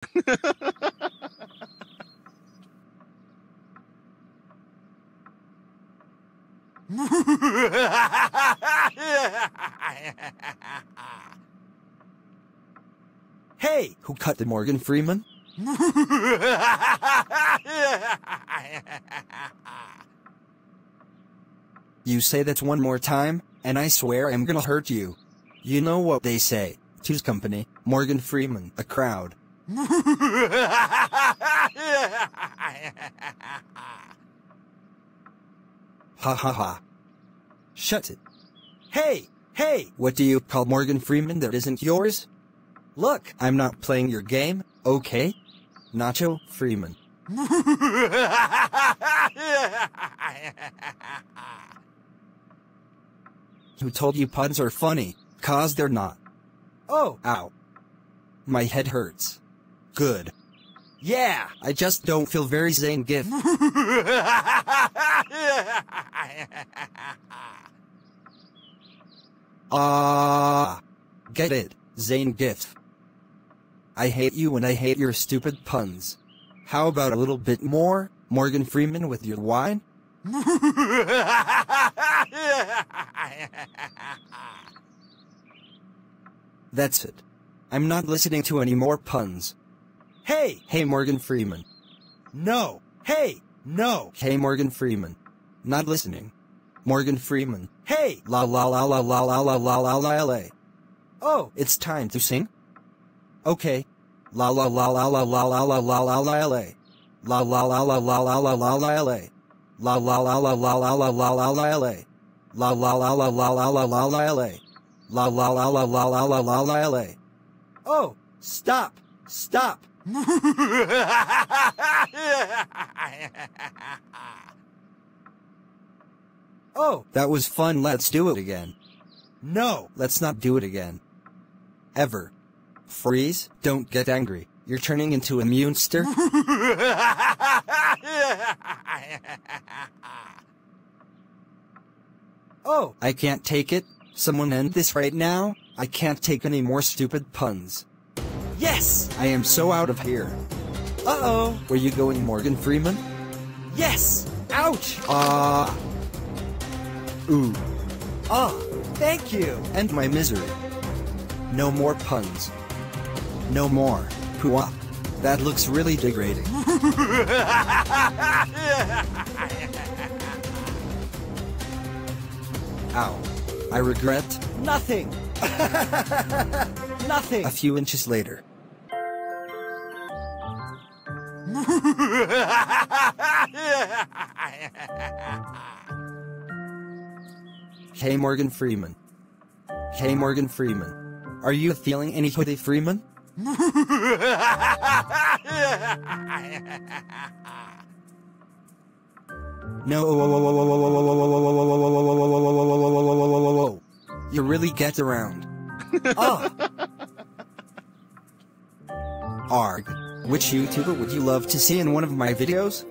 hey, who cut the Morgan Freeman? you say that one more time, and I swear I'm gonna hurt you. You know what they say, Two's company, Morgan Freeman, a crowd. Ha ha ha. Shut it. Hey, hey, what do you call Morgan Freeman that isn't yours? Look, I'm not playing your game, okay? Nacho Freeman. Who told you puns are funny? Cause they're not. Oh, ow. My head hurts. Good. Yeah, I just don't feel very Zane gift. Ah, get it, Zane gift. I hate you and I hate your stupid puns. How about a little bit more, Morgan Freeman with your wine? That's it. I'm not listening to any more puns. Hey, hey Morgan Freeman. No. Hey, no. Hey Morgan Freeman. Not listening. Morgan Freeman. Hey, la la la la la la la la la la la. Oh, it's time to sing? Okay. La la la la la la la la la la la la. La la la la la la la la la la. La la la la la la la la la la la. La la la la la la la la la la. La la la la la la la la la la. Oh, stop. Stop. oh, that was fun. Let's do it again. No, let's not do it again. Ever. Freeze, don't get angry. You're turning into a munster. oh, I can't take it. Someone end this right now. I can't take any more stupid puns. Yes! I am so out of here. Uh-oh. Were you going Morgan Freeman? Yes! Ouch! Ah. Uh, ooh. Ah, thank you. End my misery. No more puns. No more. Pooah. That looks really degrading. Ow. I regret nothing. nothing. A few inches later. Hey Morgan Freeman. Hey Morgan Freeman. Are you feeling any hoodie Freeman? No. You really get around. oh. Arg. Which YouTuber would you love to see in one of my videos?